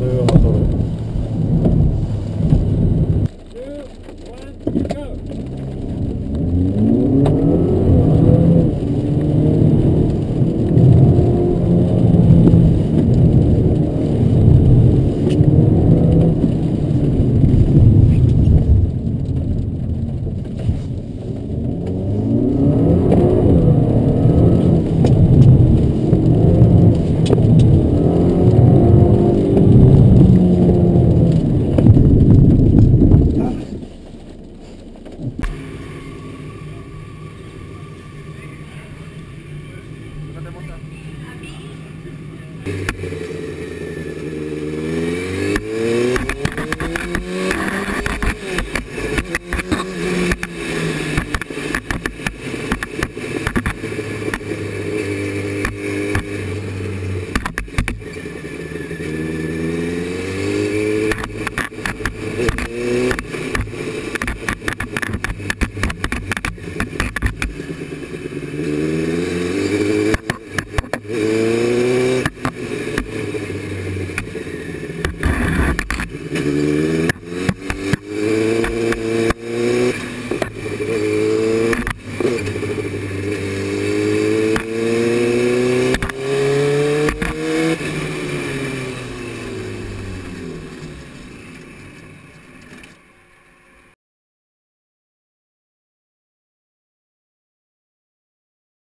Дякую. Thank you.